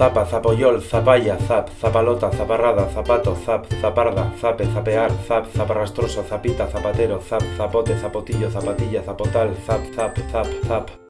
Zapa, zapoyol, zapaya, zap, zapalota, zaparrada, zapato, zap, zaparda, zape, zapear, zap, zaparrastroso, zapita, zapatero, zap, zapote, zapotillo, zapatilla, zapotal, zap, zap, zap, zap.